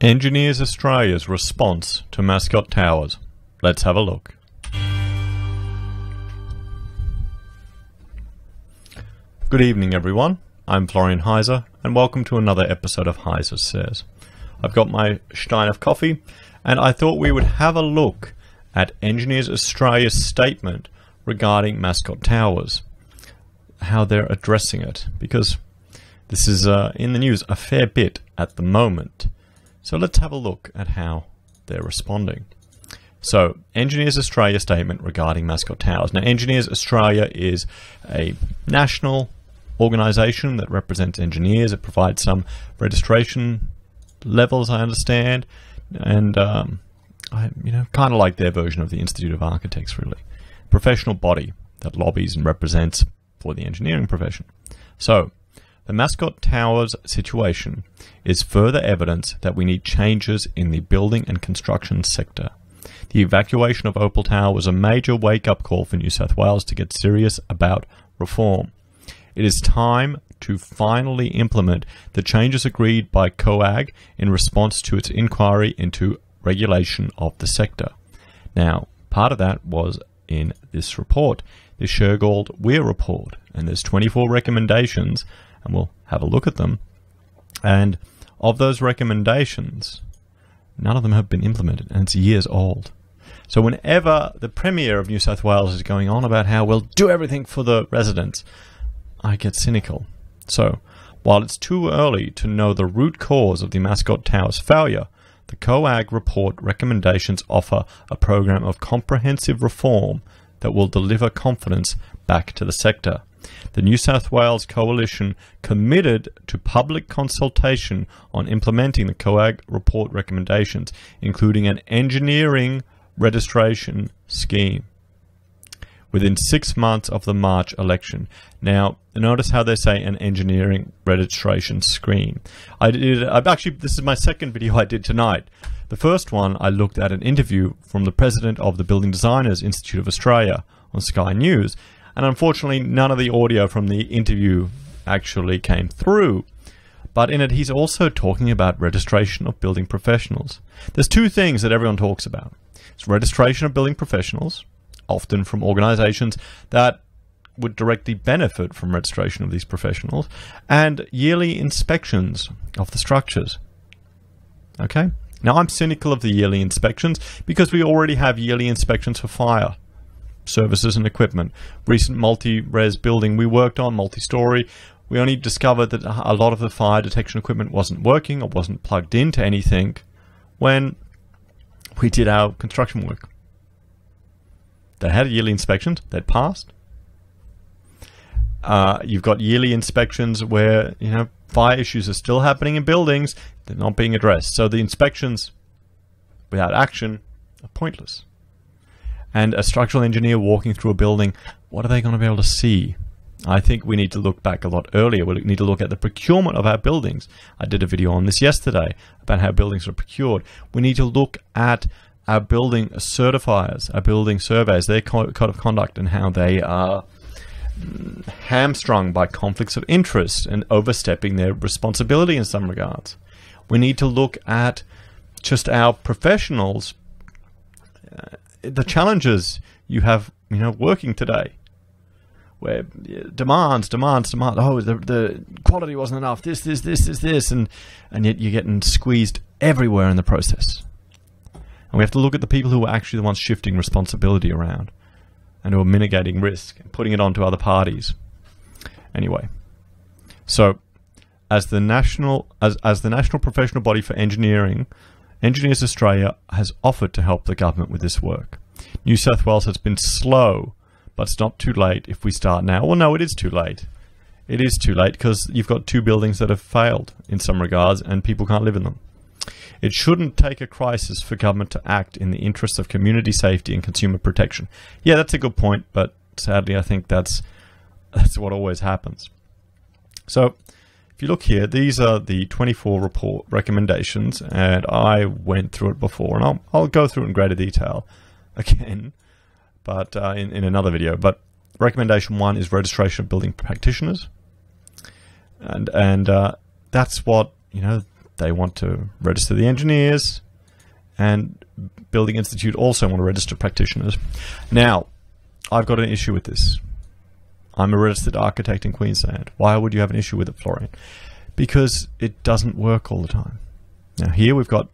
Engineers Australia's response to Mascot Towers. Let's have a look. Good evening, everyone. I'm Florian Heise, and welcome to another episode of Heise Says. I've got my stein of coffee, and I thought we would have a look at Engineers Australia's statement regarding Mascot Towers, how they're addressing it, because this is uh, in the news a fair bit at the moment. So let's have a look at how they're responding. So, Engineers Australia statement regarding Mascot Towers. Now, Engineers Australia is a national organisation that represents engineers. It provides some registration levels, I understand, and um, I, you know, kind of like their version of the Institute of Architects, really. Professional body that lobbies and represents for the engineering profession. So, the Mascot Towers situation is further evidence that we need changes in the building and construction sector. The evacuation of Opal Tower was a major wake up call for New South Wales to get serious about reform. It is time to finally implement the changes agreed by COAG in response to its inquiry into regulation of the sector. Now, part of that was in this report, the Shergold Weir report, and there's 24 recommendations and we'll have a look at them. And of those recommendations, none of them have been implemented, and it's years old. So whenever the Premier of New South Wales is going on about how we'll do everything for the residents, I get cynical. So, while it's too early to know the root cause of the Mascot Tower's failure, the COAG report recommendations offer a program of comprehensive reform that will deliver confidence back to the sector the New South Wales Coalition committed to public consultation on implementing the COAG report recommendations, including an engineering registration scheme within six months of the March election. Now, notice how they say an engineering registration scheme. I did. I've actually. This is my second video I did tonight. The first one I looked at an interview from the president of the Building Designers Institute of Australia on Sky News, and unfortunately, none of the audio from the interview actually came through. But in it, he's also talking about registration of building professionals. There's two things that everyone talks about it's registration of building professionals, often from organizations that would directly benefit from registration of these professionals, and yearly inspections of the structures. Okay? Now, I'm cynical of the yearly inspections because we already have yearly inspections for fire services and equipment. Recent multi-res building we worked on, multi-story, we only discovered that a lot of the fire detection equipment wasn't working or wasn't plugged into anything when we did our construction work. They had yearly inspections, they'd passed. Uh, you've got yearly inspections where, you know, fire issues are still happening in buildings, they're not being addressed. So the inspections without action are pointless and a structural engineer walking through a building, what are they going to be able to see? I think we need to look back a lot earlier. We need to look at the procurement of our buildings. I did a video on this yesterday about how buildings are procured. We need to look at our building certifiers, our building surveys, their code of conduct, and how they are hamstrung by conflicts of interest and overstepping their responsibility in some regards. We need to look at just our professionals the challenges you have, you know, working today, where demands, demands, demands. Oh, the the quality wasn't enough. This, this, this, this, this, and and yet you're getting squeezed everywhere in the process. And we have to look at the people who are actually the ones shifting responsibility around, and who are mitigating risk and putting it onto other parties. Anyway, so as the national as as the national professional body for engineering Engineers Australia has offered to help the government with this work. New South Wales has been slow, but it's not too late if we start now. Well, no, it is too late. It is too late because you've got two buildings that have failed in some regards and people can't live in them. It shouldn't take a crisis for government to act in the interests of community safety and consumer protection. Yeah, that's a good point, but sadly, I think that's that's what always happens. So, if you look here, these are the 24 report recommendations, and I went through it before, and I'll, I'll go through it in greater detail again, but uh, in, in another video. But recommendation one is registration of building practitioners, and and uh, that's what you know they want to register the engineers, and Building Institute also want to register practitioners. Now, I've got an issue with this. I'm a registered architect in Queensland. Why would you have an issue with it, Florian? Because it doesn't work all the time. Now, here we've got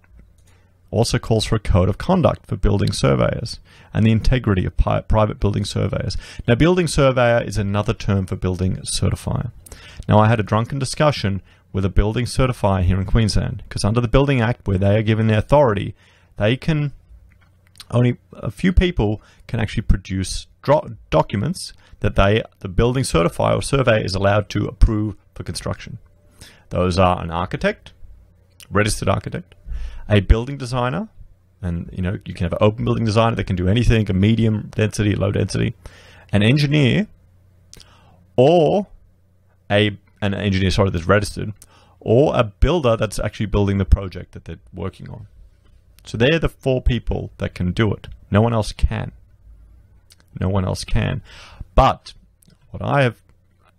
also calls for a code of conduct for building surveyors and the integrity of private building surveyors. Now, building surveyor is another term for building certifier. Now, I had a drunken discussion with a building certifier here in Queensland because under the Building Act, where they are given the authority, they can only a few people can actually produce documents that they, the building certifier or survey, is allowed to approve for construction. Those are an architect, registered architect, a building designer, and you know you can have an open building designer that can do anything, a medium density, low density, an engineer, or a an engineer sorry that's registered, or a builder that's actually building the project that they're working on. So they're the four people that can do it. No one else can. No one else can. But what I have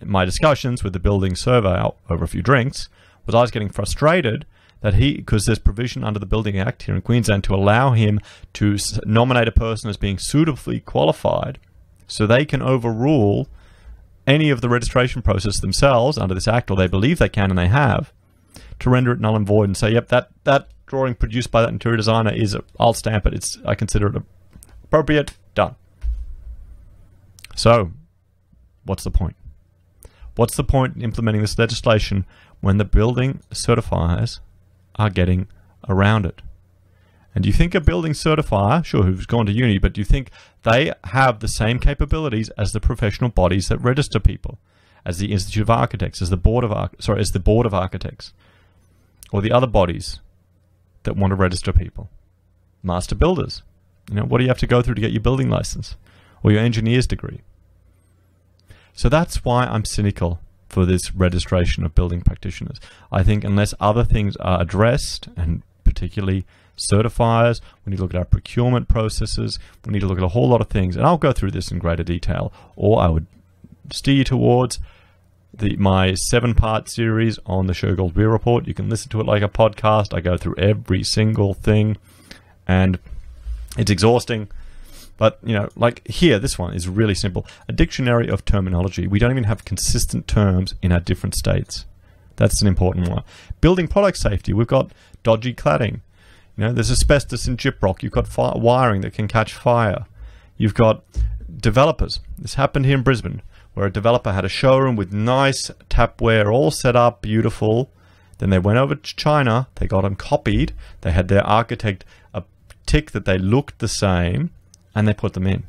in my discussions with the building surveyor over a few drinks was I was getting frustrated that he, because there's provision under the Building Act here in Queensland to allow him to nominate a person as being suitably qualified so they can overrule any of the registration process themselves under this act, or they believe they can and they have, to render it null and void and say, yep, that, that drawing produced by that interior designer is, I'll stamp it, it's, I consider it appropriate, done. So, what's the point? What's the point in implementing this legislation when the building certifiers are getting around it? And do you think a building certifier, sure, who's gone to uni, but do you think they have the same capabilities as the professional bodies that register people, as the Institute of Architects, as the Board of sorry, as the Board of Architects, or the other bodies that want to register people? Master builders. You know, what do you have to go through to get your building license or your engineer's degree? So that's why I'm cynical for this registration of building practitioners. I think unless other things are addressed, and particularly certifiers, we need to look at our procurement processes, we need to look at a whole lot of things, and I'll go through this in greater detail, or I would steer you towards the my seven part series on the Shergold Weir Report. You can listen to it like a podcast. I go through every single thing, and it's exhausting. But, you know, like here, this one is really simple. A dictionary of terminology. We don't even have consistent terms in our different states. That's an important one. Building product safety. We've got dodgy cladding. You know, there's asbestos in gyprock. You've got wiring that can catch fire. You've got developers. This happened here in Brisbane, where a developer had a showroom with nice tapware all set up, beautiful. Then they went over to China. They got them copied. They had their architect a tick that they looked the same and they put them in.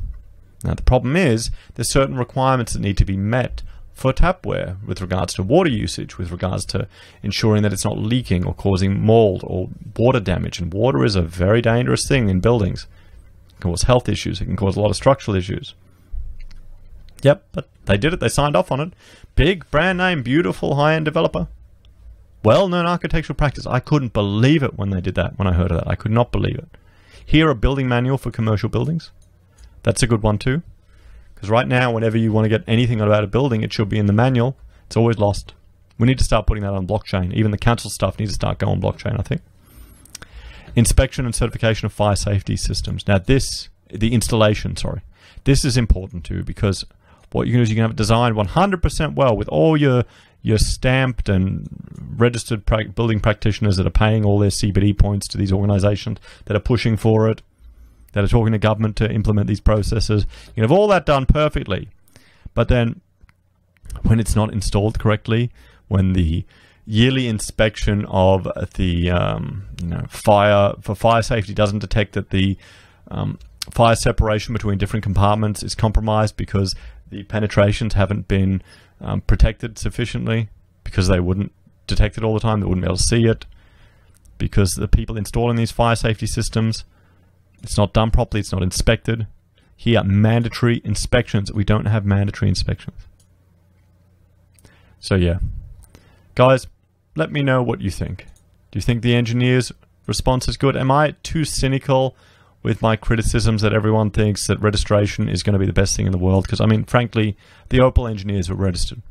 Now, the problem is there's certain requirements that need to be met for tapware with regards to water usage, with regards to ensuring that it's not leaking or causing mold or water damage. And water is a very dangerous thing in buildings. It can cause health issues, it can cause a lot of structural issues. Yep, but they did it, they signed off on it. Big, brand name, beautiful, high end developer. Well known architectural practice. I couldn't believe it when they did that, when I heard of that. I could not believe it. Here, a building manual for commercial buildings. That's a good one too. Because right now, whenever you want to get anything about a building, it should be in the manual. It's always lost. We need to start putting that on blockchain. Even the council stuff needs to start going blockchain, I think. Inspection and certification of fire safety systems. Now, this, the installation, sorry, this is important too because what you can do is you can have it designed 100% well with all your your stamped and registered pra- building practitioners that are paying all their CPD points to these organizations that are pushing for it that are talking to government to implement these processes. You can have all that done perfectly. But then when it's not installed correctly, when the yearly inspection of the um, you know, fire for fire safety doesn't detect that the um, fire separation between different compartments is compromised because the penetrations haven't been um, protected sufficiently because they wouldn't detect it all the time, they wouldn't be able to see it because the people installing these fire safety systems it's not done properly. It's not inspected. Here, mandatory inspections. We don't have mandatory inspections. So yeah, guys, let me know what you think. Do you think the engineer's response is good? Am I too cynical with my criticisms that everyone thinks that registration is going to be the best thing in the world? Because I mean, frankly, the Opal engineers were registered.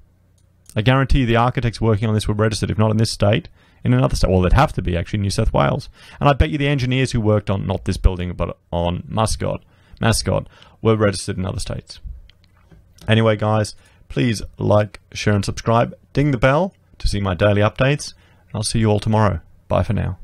I guarantee you, the architects working on this were registered, if not in this state, in another state. Well, they'd have to be actually New South Wales. And I bet you the engineers who worked on not this building but on Mascot, Mascot, were registered in other states. Anyway, guys, please like, share, and subscribe. Ding the bell to see my daily updates. I'll see you all tomorrow. Bye for now.